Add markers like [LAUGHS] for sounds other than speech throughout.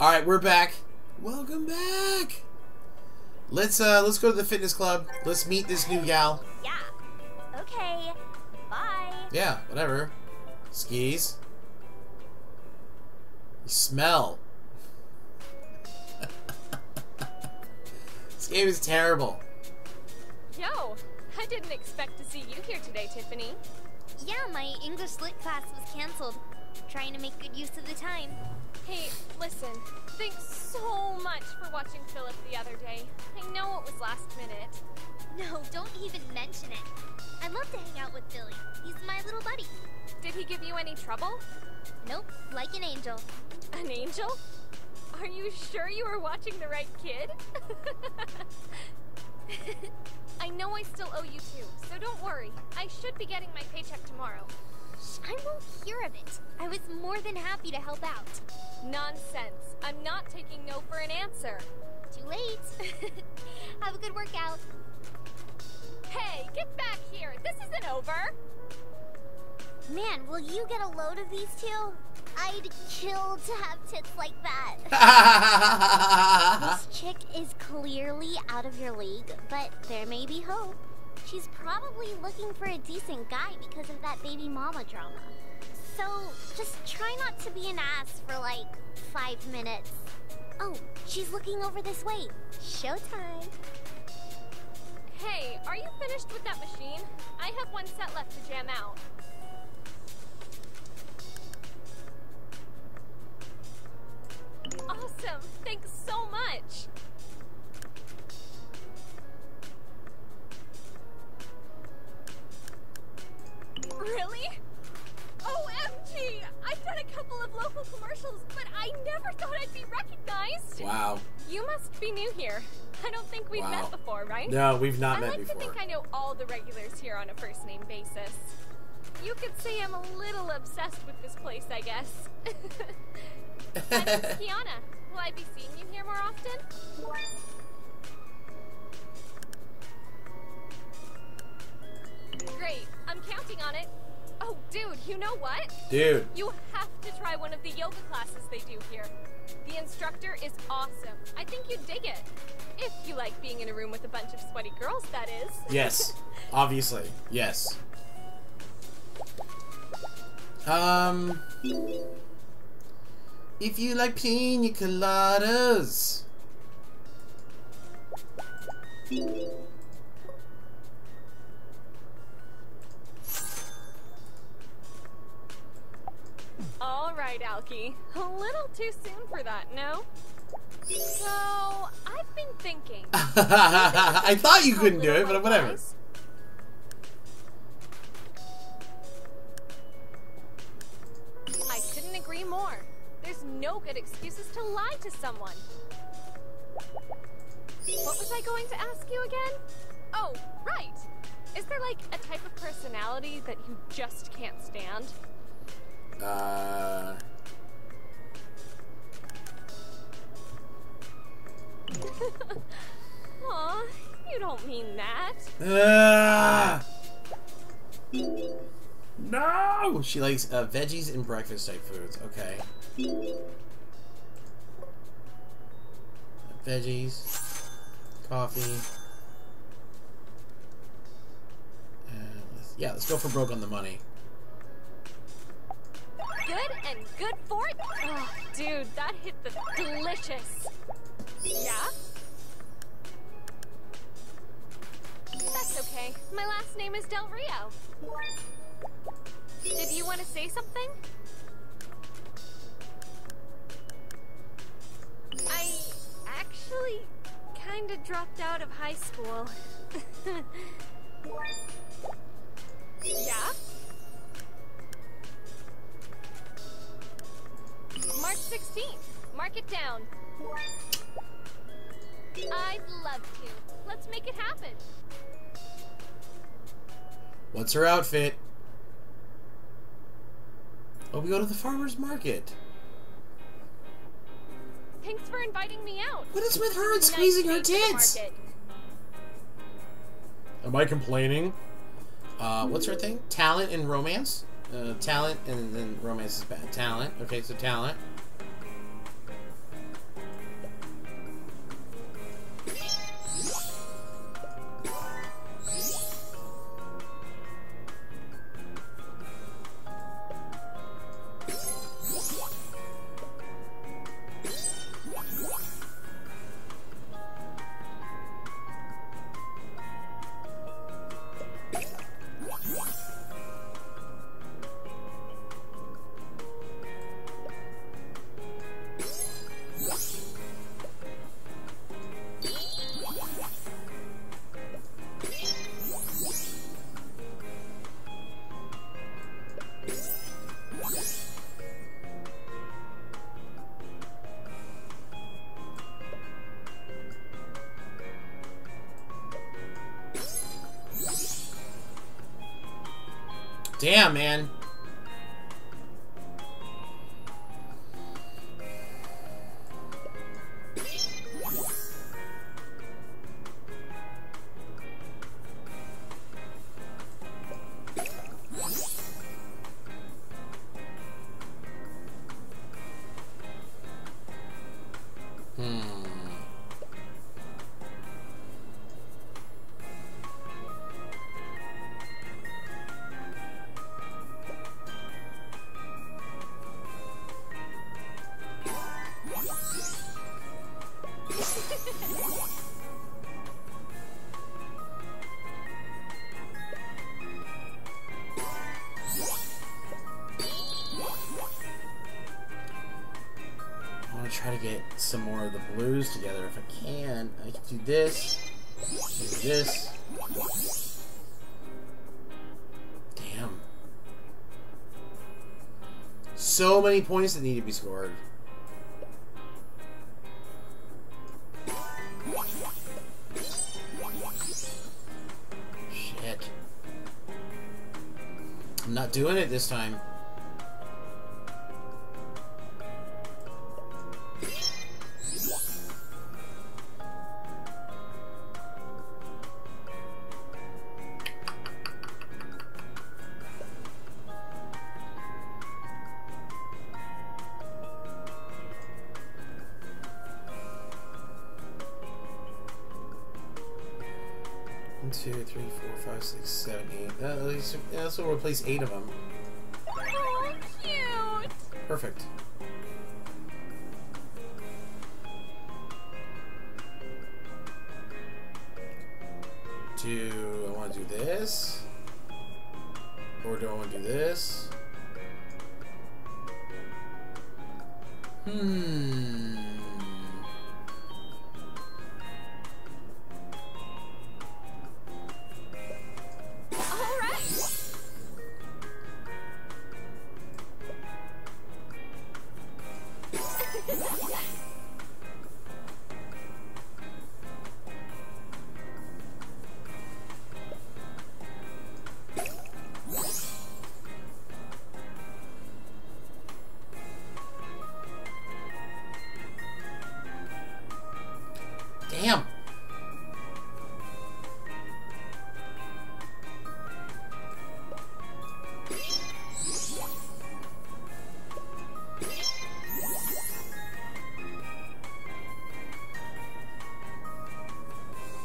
All right, we're back. Welcome back. Let's uh let's go to the fitness club. Let's meet this new gal. Yeah. Okay. Bye. Yeah, whatever. Skis. You smell. [LAUGHS] this game is terrible. Yo, I didn't expect to see you here today, Tiffany. Yeah, my English lit class was canceled. Trying to make good use of the time. Hey, listen, thanks so much for watching Philip the other day. I know it was last minute. No, don't even mention it. I love to hang out with Billy. He's my little buddy. Did he give you any trouble? Nope, like an angel. An angel? Are you sure you were watching the right kid? [LAUGHS] I know I still owe you two, so don't worry. I should be getting my paycheck tomorrow. Shh, I won't hear of it. I was more than happy to help out. Nonsense. I'm not taking no for an answer. Too late. [LAUGHS] Have a good workout. Hey, get back here. This isn't over. Man, will you get a load of these two? I'd kill to have tits like that. [LAUGHS] this chick is clearly out of your league, but there may be hope. She's probably looking for a decent guy because of that baby mama drama. So, just try not to be an ass for like five minutes. Oh, she's looking over this way. Showtime. Hey, are you finished with that machine? I have one set left to jam out. Awesome! Thanks so much! Couple of local commercials, but I never thought I'd be recognized! Wow. You must be new here. I don't think we've Wow. met before, right? No, we've not I met like before. to think I know all the regulars here on a first name basis. You could say I'm a little obsessed with this place, I guess. [LAUGHS] My name's Kyanna. Will I be seeing you here more often? Great. I'm counting on it. Oh, dude, you know what? Dude. You have to try one of the yoga classes they do here. The instructor is awesome. I think you'd dig it. If you like being in a room with a bunch of sweaty girls, that is. [LAUGHS] Yes. Obviously. Yes. Um. If you like pina coladas. All right, Alki. A little too soon for that, no? So, I've been thinking. [LAUGHS] I thought you couldn't do it, but whatever. I couldn't agree more. There's no good excuses to lie to someone. What was I going to ask you again? Oh, right. Is there like a type of personality that you just can't stand? Uh. [LAUGHS] Aw, you don't mean that. Ah! No! She likes uh, veggies and breakfast type foods. Okay. Veggies, coffee. Let's- yeah, let's go for broke on the money. And good for it. Oh, dude, that hit the delicious. Yeah? That's okay. My last name is Delrio. Did you want to say something? I actually kind of dropped out of high school. [LAUGHS] yeah? 16th. Mark it down. I'd love to. Let's make it happen. What's her outfit? Oh, we go to the farmer's market. Thanks for inviting me out. What is with her and Nice squeezing her day to the tits? Am I complaining? Uh, what's her thing? Talent and romance? Uh, talent and then romance is bad. Talent. Okay, so talent. Damn, man. I want to try to get some more of the blues together if I can. I can do this. Do this. Damn. So many points that need to be scored. Not doing it this time. One, two, three, four, five, six, seven, eight. Uh, at least, yeah, this will replace eight of them. Oh, cute. Perfect. Do I want to do this? Or do I want to do this? Hmm.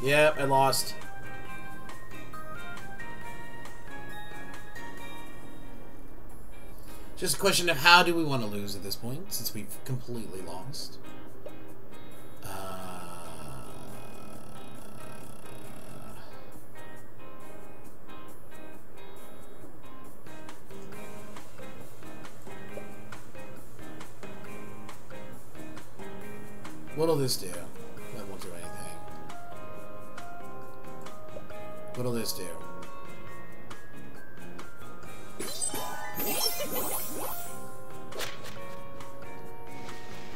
Yep, I lost. Just a question of how do we want to lose at this point, since we've completely lost. Uh, What'll this do? What'll this do?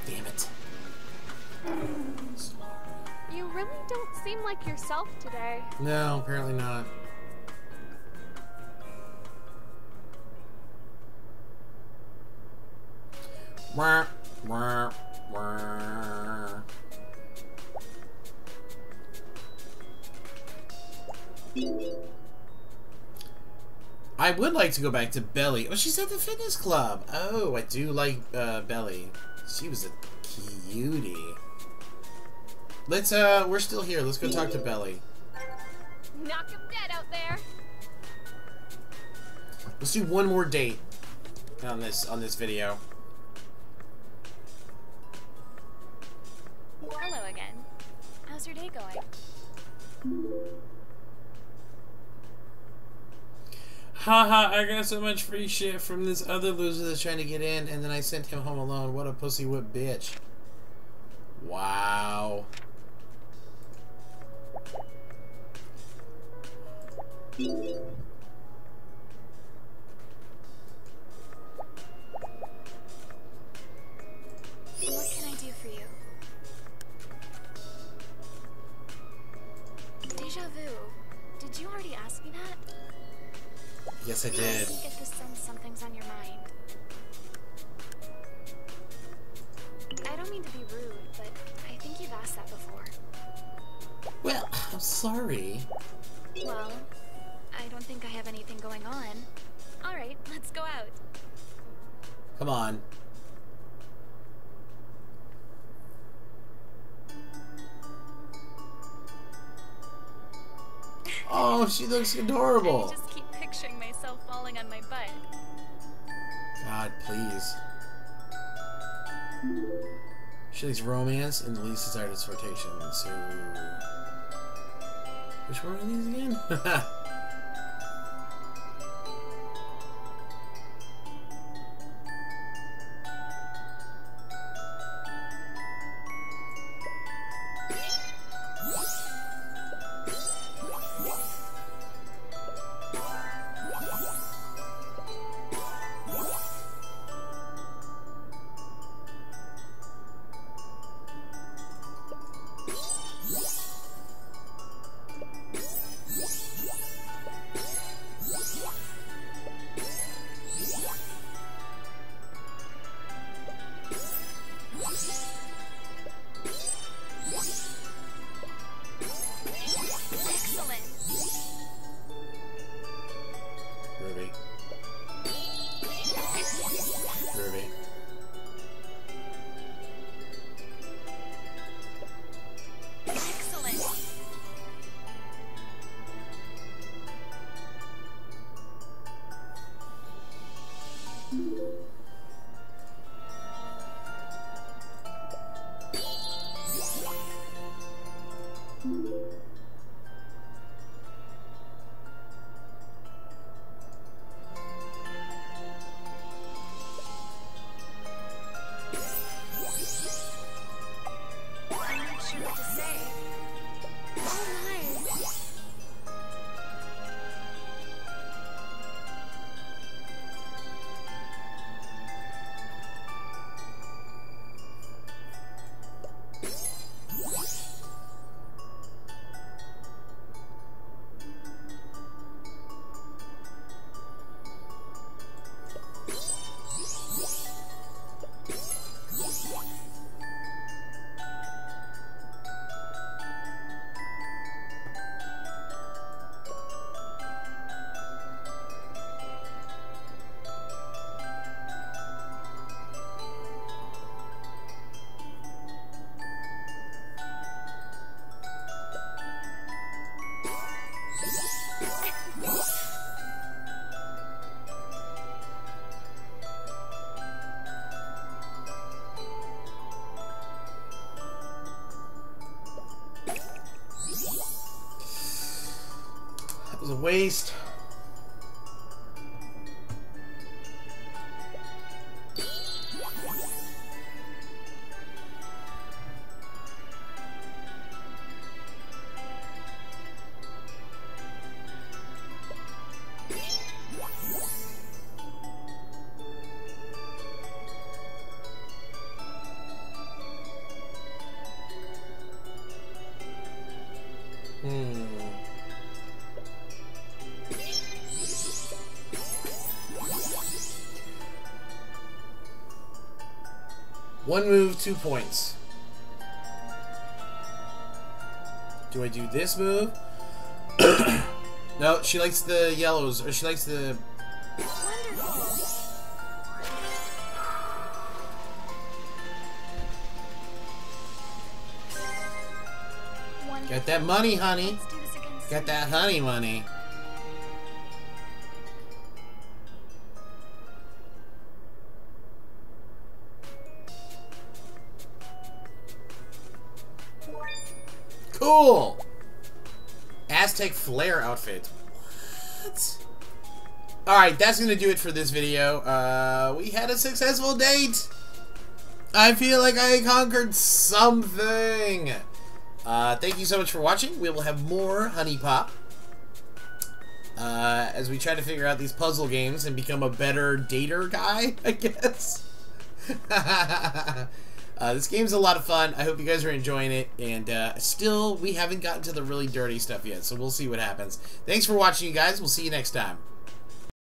Damn it. You really don't seem like yourself today. No, apparently not. Wah, wah, I would like to go back to Beli. Oh, she's at the fitness club. Oh, I do like uh, Beli. She was a cutie. Let's, uh, we're still here. Let's go talk to Beli. Knock him dead out there. Let's do one more date on this on this video. Hello again. How's your day going? Haha, I got so much free shit from this other loser that's trying to get in, and then I sent him home alone. What a pussy whip bitch. Wow. What can I do for you? Deja vu. Did you already? Yes, I did. Get something's on your mind. I don't mean to be rude, but I think you've asked that before. Well, I'm sorry. Well, I don't think I have anything going on. Alright, let's go out. Come on. [LAUGHS] Oh, she looks adorable. God, please. She likes romance and the least desired is flirtation. So, which one are these again? [LAUGHS] waste. One move, two points. Do I do this move? [COUGHS] no, she likes the yellows, or she likes the... Got that money, honey. Let's do this again Got that honey money. Cool! Aztec Flare outfit. What? Alright, that's gonna do it for this video. Uh, we had a successful date! I feel like I conquered something! Uh, thank you so much for watching. We will have more HuniePop. Uh, as we try to figure out these puzzle games and become a better dater guy, [LAUGHS] I guess. [LAUGHS] uh, this game's a lot of fun. I hope you guys are enjoying it. And uh, still, we haven't gotten to the really dirty stuff yet, so we'll see what happens. Thanks for watching, you guys. We'll see you next time.